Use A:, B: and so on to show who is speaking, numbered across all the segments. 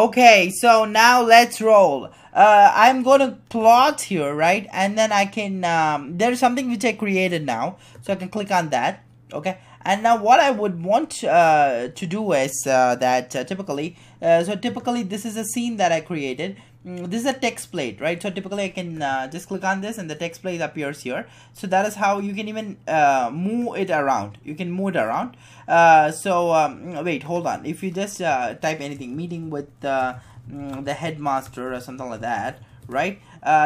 A: Okay, so now let's roll. Uh, I'm to plot here, right? And then I can, um, there's something which I created now. So I can click on that. Okay. And now what I would want uh, to do is uh, that uh, typically, uh, so typically this is a scene that I created. Mm, this is a text plate, right? So typically I can uh, just click on this and the text plate appears here. So that is how you can even uh, move it around. You can move it around. so um, wait, hold on. If you just type anything, meeting with mm, the headmaster or something like that, right?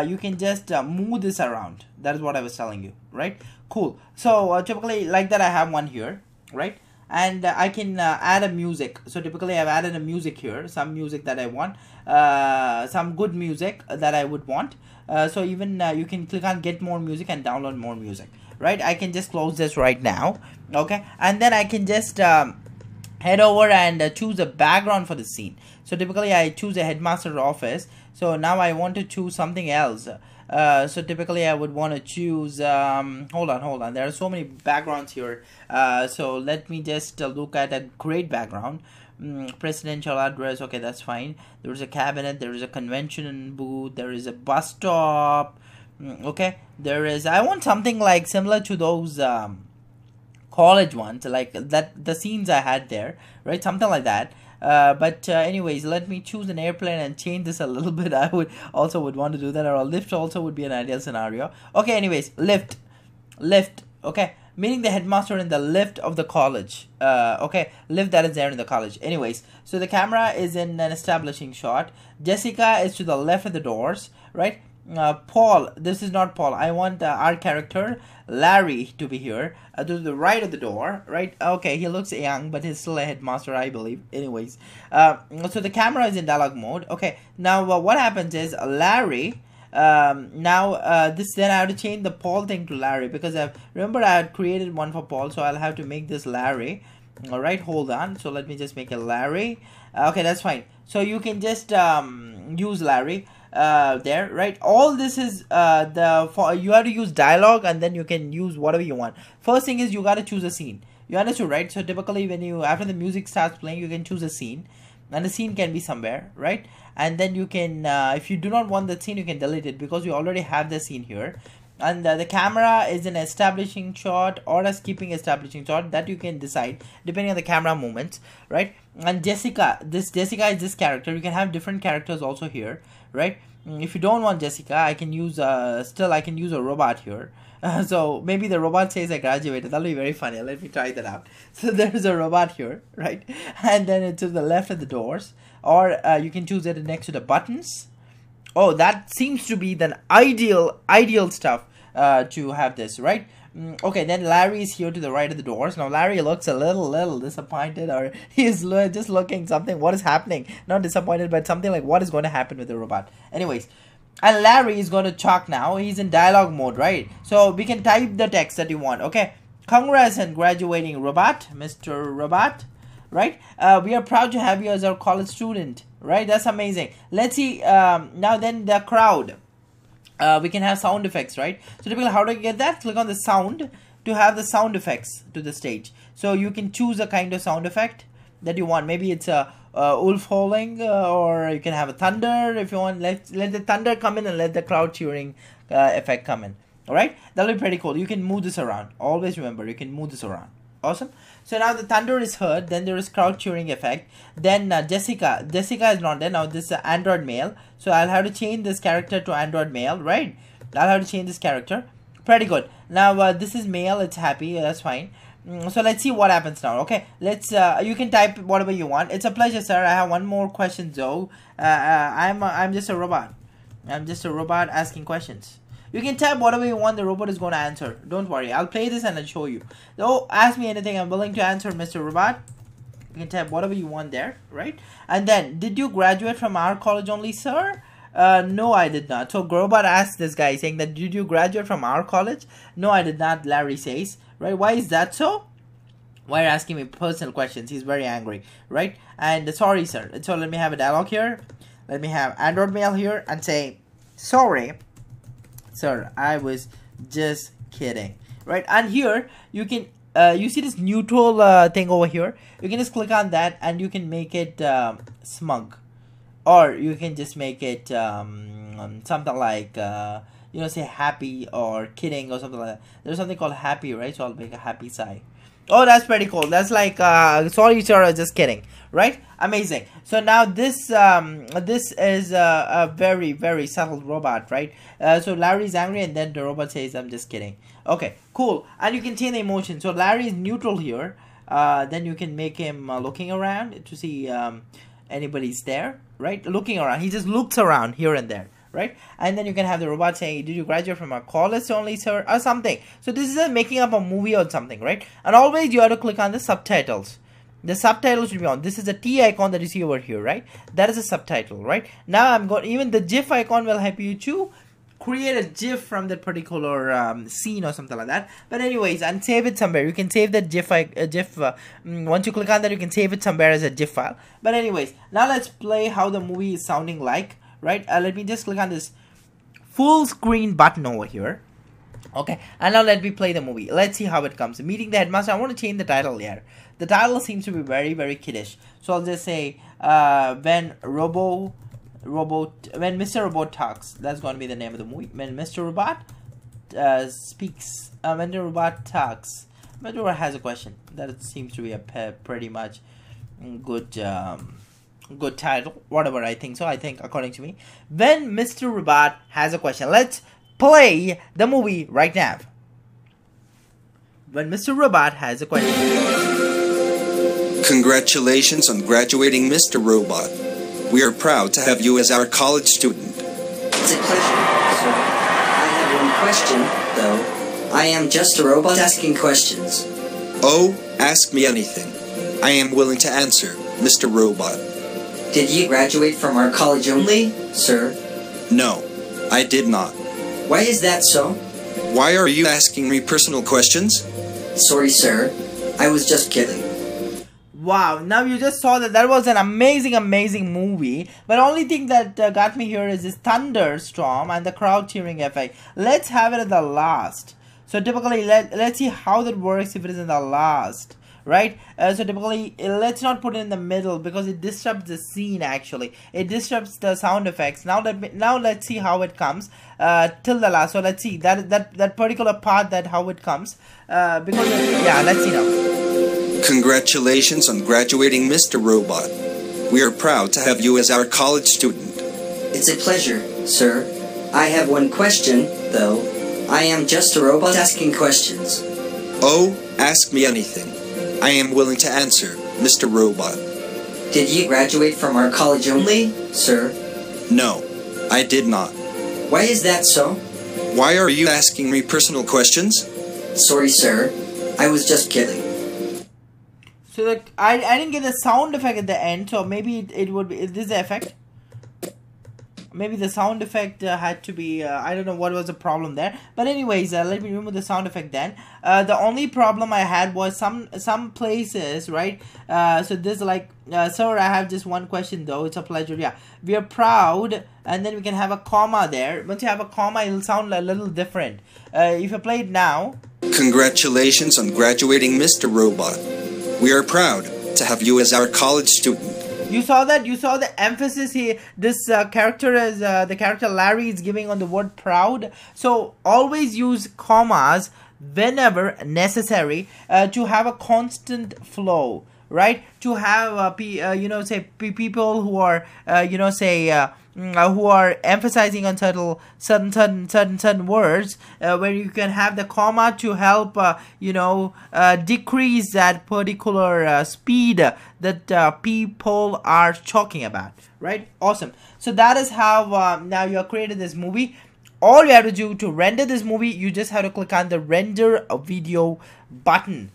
A: You can just move this around. That is what I was telling you, right? cool. So uh, typically like that I have one here right? And uh, I can uh, add a music. So typically I've added a music here some music that I want uh, some good music that I would want. Uh, so even uh, you can click on get more music and download more music right? I can just close this right now okay? And then I can just um, head over and uh, choose a background for the scene. So typically I choose a headmaster office so now I want to choose something else. Uh, so typically I would want to choose um, hold on hold on. There are so many backgrounds here. Uh, so let me just uh, look at a great background. Mm, presidential address okay that's fine. There is a cabinet there is a convention booth there is a bus stop. Mm, okay there is I want something like similar to those um, college ones like that the scenes I had there right? Something like that uh, but uh, anyways let me choose an airplane and change this a little bit. I would also would want to do that or a lift also would be an ideal scenario. Okay anyways lift. Lift okay? Meaning the headmaster in the lift of the college. Uh, okay? Lift that is there in the college. Anyways so the camera is in an establishing shot. Jessica is to the left of the doors right uh, Paul, this is not Paul. I want uh, our character Larry to be here uh, to the right of the door. Right? Okay, he looks young, but he's still a headmaster, I believe. Anyways, uh, so the camera is in dialogue mode. Okay, now uh, what happens is Larry. Um, now uh, this then I have to change the Paul thing to Larry because I remember I had created one for Paul, so I'll have to make this Larry. All right, hold on. So let me just make a Larry. okay, that's fine. So you can just um, use Larry uh, there right? All this is uh, the for you have to use dialogue and then you can use whatever you want. First thing is you got to choose a scene. You understood right? So typically when you after the music starts playing you can choose a scene. And the scene can be somewhere right? And then you can uh, if you do not want the scene you can delete it because you already have the scene here. And uh, the camera is an establishing shot or a skipping establishing shot that you can decide depending on the camera movements right and jessica this jessica is this character. You can have different characters also here right? Mm, if you don't want jessica i can use uh still i can use a robot here. Uh, so maybe the robot says i graduated. That'll be very funny. Let me try that out. So there's a robot here right? And then it's to the left of the doors. Or uh, you can choose it next to the buttons. Oh that seems to be the ideal ideal stuff uh, to have this right okay then larry is here to the right of the doors. Now larry looks a little little disappointed or he's just looking something what is happening? Not disappointed but something like what is going to happen with the robot? Anyways and larry is going to talk now. He's in dialogue mode right? So we can type the text that you want okay? Congrats and graduating robot mr robot right? Uh, we are proud to have you as our college student right? That's amazing. Let's see um, now then the crowd uh, we can have sound effects right? So typically how do I get that? Click on the sound to have the sound effects to the stage. So you can choose a kind of sound effect that you want. Maybe it's a uh, wolf howling uh, or you can have a thunder if you want. Let let the thunder come in and let the crowd cheering uh, effect come in. All right that'll be pretty cool. You can move this around. Always remember you can move this around. Awesome so now the thunder is heard then there is crowd cheering effect. Then uh, jessica jessica is not there. Now this is uh, android male. So i'll have to change this character to android male right? I'll have to change this character. Pretty good. Now uh, this is male. It's happy. That's fine. Mm, so let's see what happens now okay? Let's uh, you can type whatever you want. It's a pleasure sir. I have one more question though. Uh, uh, i'm i'm just a robot. I'm just a robot asking questions you can type whatever you want, the robot is going to answer. Don't worry, I'll play this and I'll show you. So ask me anything, I'm willing to answer, Mr. Robot. You can type whatever you want there, right? And then, did you graduate from our college only, sir? Uh, no, I did not. So Robot asked this guy saying that, did you graduate from our college? No, I did not, Larry says. Right, why is that so? Why are asking me personal questions? He's very angry, right? And sorry, sir. So let me have a dialogue here. Let me have Android male here and say, sorry, sir i was just kidding. Right and here you can uh, you see this neutral uh, thing over here? You can just click on that and you can make it um, smug. Or you can just make it um, something like uh, you know say happy or kidding or something like that. There's something called happy right? So i'll make a happy sign oh that's pretty cool. That's like uh sorry sir just kidding right? Amazing. So now this um this is a, a very very subtle robot right? Uh, so larry's angry and then the robot says i'm just kidding. Okay cool. And you can change the emotion. So larry is neutral here. Uh then you can make him uh, looking around to see um anybody's there right? Looking around. He just looks around here and there right? And then you can have the robot saying did you graduate from a college only sir? or something. So this is a making up a movie or something right? And always you have to click on the subtitles. The subtitles should be on. This is a t icon that you see over here right? That is a subtitle right? Now i'm going even the gif icon will help you to create a gif from that particular um, scene or something like that. But anyways and save it somewhere. You can save that gif uh, gif uh, mm, once you click on that you can save it somewhere as a gif file. But anyways now let's play how the movie is sounding like right? Uh, let me just click on this full screen button over here. Okay and now let me play the movie. Let's see how it comes. Meeting the headmaster. I want to change the title here. The title seems to be very very kiddish. So i'll just say uh when robo robot when mr robot talks that's going to be the name of the movie. When mr robot uh speaks uh, when the robot talks robot has a question that seems to be a pretty much good um good title whatever i think. So i think according to me. When mr robot has a question let's play the movie right now. When mr robot has a question.
B: Congratulations on graduating mr robot. We are proud to have you as our college student.
C: It's a pleasure. Sir i have one question though. I am just a robot asking questions.
B: Oh ask me anything. I am willing to answer mr robot
C: did you graduate from our college only, sir?
B: No, I did not.
C: Why is that so?
B: Why are you asking me personal questions?
C: Sorry, sir. I was just kidding.
A: Wow, now you just saw that that was an amazing, amazing movie. But only thing that uh, got me here is this thunderstorm and the crowd cheering effect. Let's have it at the last. So typically, let, let's see how that works if it is in the last right? Uh, so typically uh, let's not put it in the middle because it disrupts the scene actually. It disrupts the sound effects. Now let me now let's see how it comes uh, till the last. So let's see that that that particular part that how it comes uh, because yeah let's see now.
B: Congratulations on graduating mr robot. We are proud to have you as our college student.
C: It's a pleasure sir. I have one question though. I am just a robot asking questions.
B: Oh ask me anything I am willing to answer, Mr. Robot.
C: Did you graduate from our college only, sir?
B: No, I did not.
C: Why is that so?
B: Why are you asking me personal questions?
C: Sorry, sir. I was just kidding.
A: So like I, I didn't get the sound effect at the end, so maybe it, it would be is this the effect? Maybe the sound effect uh, had to be uh, I don't know what was the problem there. But anyways uh, let me remove the sound effect then. Uh, the only problem I had was some some places right? Uh, so this like uh, sir I have just one question though. It's a pleasure. Yeah. We are proud and then we can have a comma there. Once you have a comma it'll sound a little different. If you play it now.
B: Congratulations on graduating Mr. Robot. We are proud to have you as our college student
A: you saw that? You saw the emphasis here this uh, character is uh, the character larry is giving on the word proud? So always use commas whenever necessary uh, to have a constant flow right? To have uh, uh, you know say p- people who are uh, you know say Mm, uh, who are emphasizing on certain certain certain certain, certain words uh, where you can have the comma to help uh, you know uh, decrease that particular uh, speed that uh, people are talking about right? Awesome. So that is how now you have created this movie. All you have to do to render this movie you just have to click on the render a video button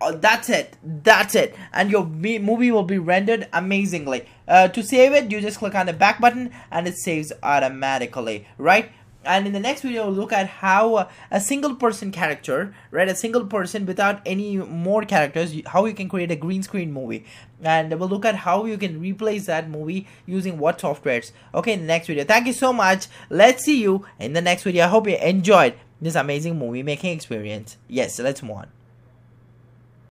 A: uh, that's it. That's it. And your movie will be rendered amazingly. Uh, to save it you just click on the back button and it saves automatically right? And in the next video we'll look at how a single person character right a single person without any more characters how you can create a green screen movie. And we'll look at how you can replace that movie using what softwares okay in the next video. Thank you so much. Let's see you in the next video. I hope you enjoyed this amazing movie making experience. Yes let's move on